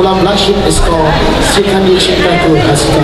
Fulham Black Sheep is called Sikandi Chikaku Hasika.